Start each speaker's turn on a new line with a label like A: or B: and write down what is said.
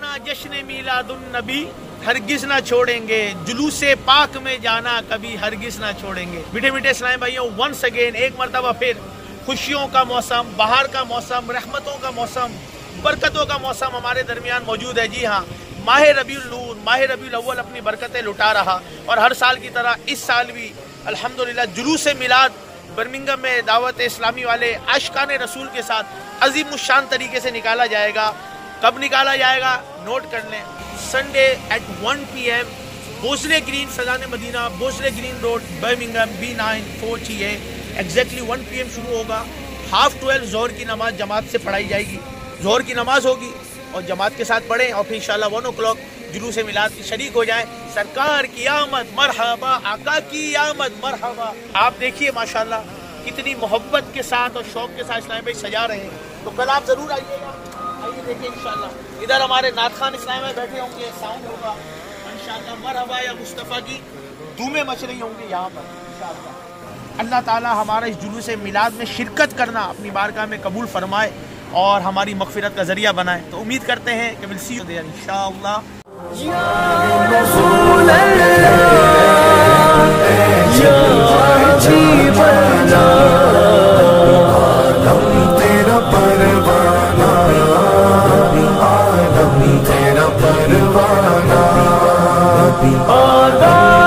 A: منانا جشن میلاد النبی، ہرگز نہ چھوڑیں گے۔ جلوس پاک میں جانا کبھی ہرگز نہ چھوڑیں گے۔ میٹھے میٹھے اسلام بھائیوں ونس اگین ایک مرتبہ پھر خوشیوں کا موسم، بہار کا موسم، رحمتوں کا موسم، برکتوں کا موسم ہمارے درمیان موجود ہے۔ جی ہاں ماہ ربی النور، ماہ ربی الاول اپنی برکتیں لٹا رہا۔ اور ہر سال کی طرح اس سال بھی الحمدللہ جلوس میلاد برمنگم میں دعوت اسلامی والے عاشقان رسول کے ساتھ عظیم الشان طریقے سے نکالا جائے گا۔ کب نکالا جائے گا نوٹ کر لیں۔ Sunday at one P M Bordesley Green سزان Madina Bordesley Green Road Birmingham B nine, four T A exactly one PM M شروع ہوگا۔ ہاف ٹویلو زہر کی نماز جماعت سے پڑھائی جائے گی۔ زہر کی نماز ہوگی اور جماعت کے ساتھ پڑھیں اور پھر انشاءاللہ ون او کلاک جلوس میلاد کی شریک ہو جائیں۔ سرکار کی آمد، مرحبا، آقا کی آمد، مرحبا۔ آپ دیکھیے ماشاءاللہ کتنی محبت کے ساتھ اور شوق کے ساتھ اسلام بھائی سجا رہے ہیں۔ تو کل آپ ضرور آئیے گا۔ ادھر ہمارے نعت خان اسلام میں بیٹھے ہوں گے، ساؤنڈ ہوگا۔ انشاءاللہ مرحبا یا مصطفیٰ کی دومے مچ رہی ہوں گے یہاں پر اللہ تعالیٰ ہمارا اس جلوس میلاد میں شرکت کرنا اپنی بارگاہ میں قبول فرمائے اور ہماری مغفرت کا ذریعہ بنائے۔ تو امید کرتے ہیں کہ سی انشاءاللہ۔ یا
B: رسول اللہ، یا جی بنا تیرا پروا be alright.